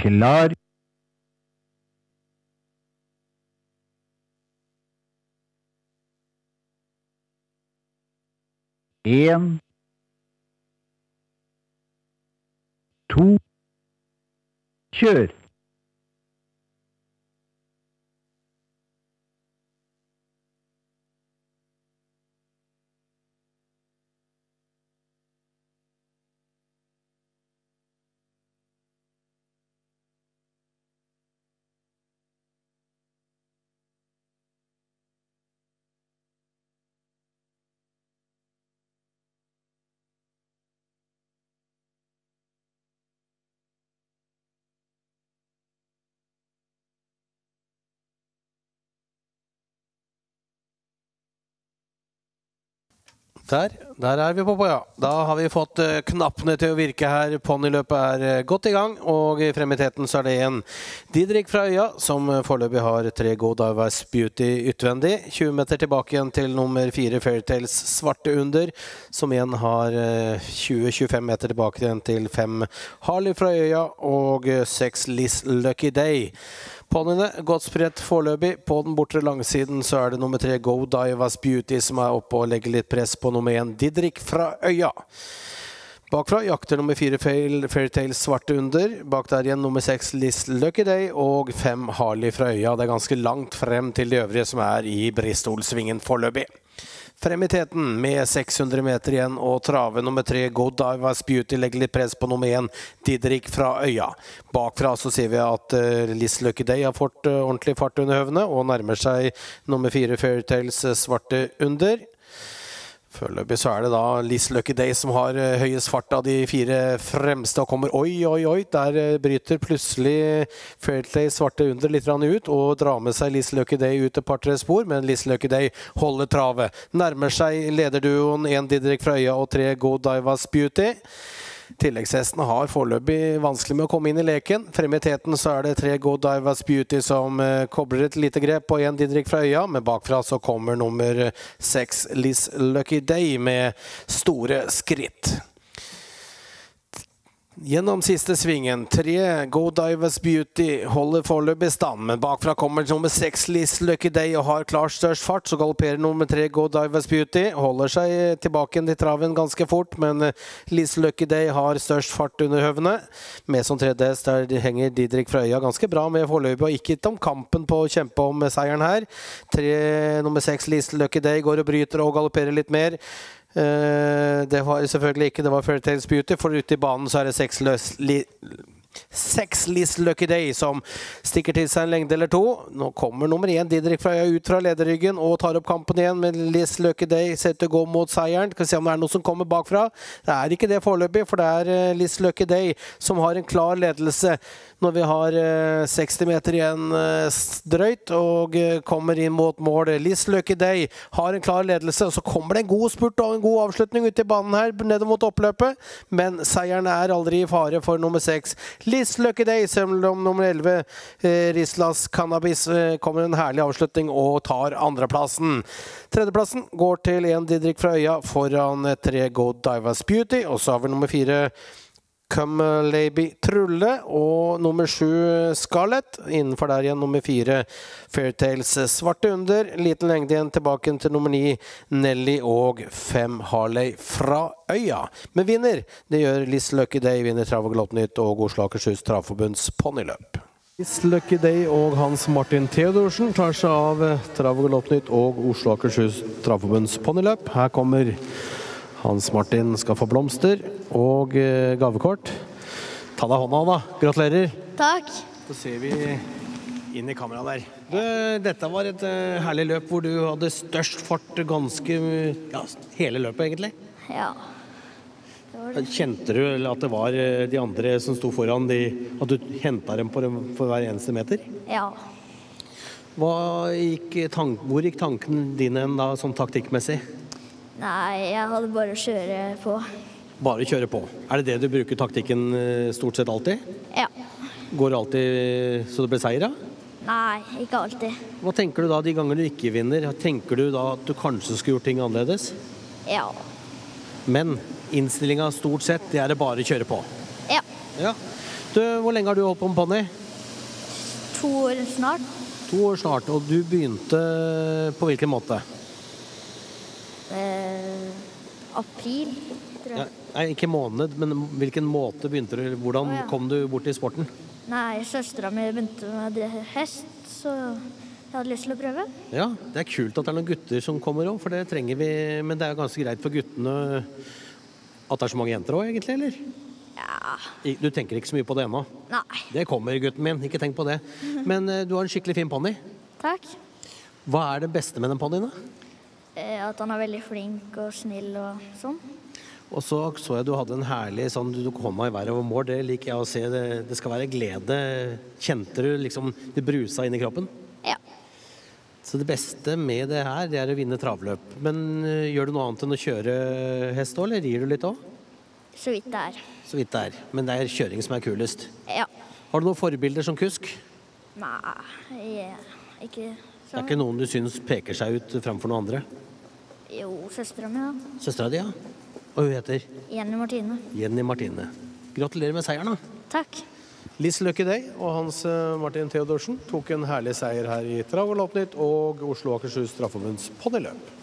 Klar. En. To. Kjør. Der, der er vi på, på, ja. Da har vi fått uh, knappene til å virke her. Ponniløpet er uh, godt i gang, og i fremmedheten så er det en Didrik fra Øya som uh, foreløpig har tre God Dives Beauty utvendig. 20 meter tilbake igjen til nummer fire Fairytales Svarte Under, som igjen har 20-25 meter tilbake igjen til fem Harley fra Øya og seks Liz Lucky Day. Ponniene godt spredt foreløpig. På den bortre langsiden så er det nummer tre Go Divas Beauty som er oppe og legger litt press på nummer én Didrik fra Øya. Bakfra jakter nummer fire Fairytale Svarte Under. Bak der igjen nummer seks Liz Lucky Day og fem Harley fra Øya. Det er ganske langt frem til de øvrige som er i Bristol-svingen foreløpig. Frem i teten med 600 meter igjen og trave nummer tre God Divas Beauty legger litt press på nummer én Didrik fra Øya. Bakfra så ser vi at uh, Liz Lucky Day har fått uh, ordentlig fart under høvene og nærmer seg nummer fire Fairytales Svarte Under. Foreløpig så er det da Liss Lucky Day som har uh, høyest fart av de fire fremste og kommer Oi, oi, oi! Der uh, bryter plutselig Fairplay svarte under litt ut og drar med seg Liss Lucky Day ut et par-tre spor, men Liss Lucky Day holder travet. Nærmer seg lederduoen én Didrik fra Øya og tre Go Divas Beauty. Tilleggshestene har foreløpig vanskelig med å komme inn i leken. Frem i teten så er det tre God Diver's Beauty som uh, kobler et lite grep på én Didrik fra Øya, men bakfra så kommer nummer seks Liz Lucky Day med store skritt. Gjennom siste svingen. Tre Go Divers Beauty holder foreløpig stand, men bakfra kommer nummer seks Liz Lucky Day og har klart størst fart. Så galopperer nummer tre Go Divers Beauty. Holder seg tilbake igjen i traven ganske fort, men Liz Lucky Day har størst fart under høvene. Med som tredje hest der henger Didrik fra Øya ganske bra med foreløpig, og ikke om kampen på å kjempe om seieren her. Tre nummer seks Liz Lucky Day går og bryter og galopperer litt mer. Uh, det var selvfølgelig ikke det var Fairytales Beauty, for ute i banen så er det seks løs Seks Liz Lucky Day som stikker til seg en lengde eller to. Nå kommer nummer én Didrik fra ut fra lederryggen og tar opp kampen igjen. Men Liz Lucky Day setter gå mot seieren. Skal se om det er noe som kommer bakfra. Det er ikke det foreløpig, for det er uh, Liz Lucky Day som har en klar ledelse når vi har uh, 60 meter igjen uh, drøyt og kommer inn mot mål. Liz Lucky Day har en klar ledelse, og så kommer det en god spurt og en god avslutning ute i banen her nedover mot oppløpet. Men seieren er aldri i fare for nummer seks. Liz Lucky Day, selv om nummer 11, eh, Rislas Cannabis, eh, kommer en herlig avslutning og tar andreplassen. Tredjeplassen går til en Didrik fra Øya foran tre God Divas Beauty. Og så har vi nummer fire Come Laby Trulle og nummer sju Scarlett. Innenfor der igjen nummer fire Fairtales Svarte Under. Liten lengde igjen tilbake til nummer ni Nelly og fem Harley fra Øya. Men vinner, det gjør Liz Lucky Day, vinner Trav og Galoppnytt og Oslo Akershus Travforbunds ponniløp. Liz Lucky Day og Hans Martin Theodorsen tar seg av Trav og Galoppnytt og Oslo Akershus Travforbunds ponniløp. Her kommer hans Martin skal få blomster og eh, gavekort. Ta deg hånda, da. Gratulerer. Takk. Så ser vi inn i kameraet der. Du, dette var et uh, herlig løp hvor du hadde størst fart ganske ja, hele løpet, egentlig. Ja. Kjente du at det var uh, de andre som sto foran, de, at du henta dem på dem for hver eneste meter? Ja. Gikk tank, hvor gikk tankene dine da, sånn taktikkmessig? Nei, jeg hadde bare å kjøre på. Bare kjøre på. Er det det du bruker taktikken eh, stort sett alltid? Ja. Går det alltid så det blir seier, da? Nei, ikke alltid. Hva tenker du da de ganger du ikke vinner? Tenker du da at du kanskje skulle gjort ting annerledes? Ja. Men innstillinga stort sett, det er det bare å kjøre på? Ja. ja. Du, hvor lenge har du holdt på med ponni? To år snart. To år snart. Og du begynte på hvilken måte? Eh, april, tror Ja, nei, ikke måned, men hvilken måte begynte du? Hvordan Å, ja. kom du bort i sporten? Nei, søstera mi begynte med det- hest, så jeg hadde lyst til å prøve. Ja, det er kult at det er noen gutter som kommer òg, for det trenger vi. Men det er ganske greit for guttene at det er så mange jenter òg, egentlig, eller? Ja, Du tenker ikke så mye på det ennå? nei. Det kommer, gutten min. Ikke tenk på det. Men eh, du har en skikkelig fin ponni. Takk. Hva er det beste med den ponnien? da? Eh, at han er veldig flink og snill og sånn. Og så så jeg du hadde en herlig sånn Du kom i været over mål. Det liker jeg å se. Det, det skal være glede. Kjente du liksom det brusa inn i kroppen? Ja. Så det beste med det her, det er å vinne travløp. Men eh, gjør du noe annet enn å kjøre hest òg, eller rir du litt òg? Så vidt det er. Så vidt det er. Men det er kjøring som er kulest. Ja. Har du noen forbilder som kusk? Nei, jeg, ikke Det er sånn. ikke noen du syns peker seg ut framfor noen andre? Jo, søstera mi, da. Søstera di, ja. Og hun heter Jenny Martine. Jenny Martine. Gratulerer med seieren, da. Takk. Liss Lucky Day og Hans eh, Martin Theodorsen tok en herlig seier her i Travel og og Oslo og Akershus Straffeforbunds ponniløp.